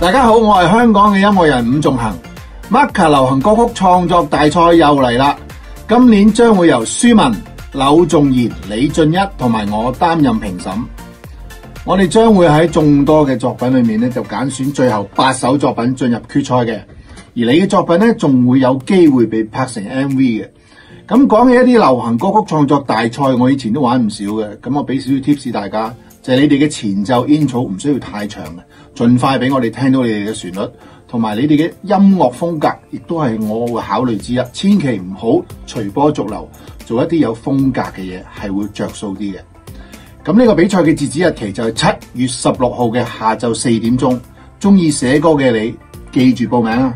大家好，我係香港嘅音樂人伍仲恒。Macca 流行歌曲創作大賽又嚟啦！今年將會由舒文、柳仲賢、李俊一同埋我擔任評審。我哋將會喺眾多嘅作品裏面咧，就揀選最後八首作品進入決賽嘅。而你嘅作品咧，仲會有機會被拍成 MV 嘅。咁講起一啲流行歌曲創作大賽，我以前都玩唔少嘅。咁我俾少少 tips 大家，就係、你哋嘅前奏 intro 唔需要太長嘅，盡快俾我哋聽到你哋嘅旋律，同埋你哋嘅音樂風格，亦都係我會考慮之一。千祈唔好隨波逐流，做一啲有風格嘅嘢，係會着數啲嘅。咁呢個比賽嘅截止日期就係七月十六號嘅下晝四點鐘。中意寫歌嘅你，記住報名啊！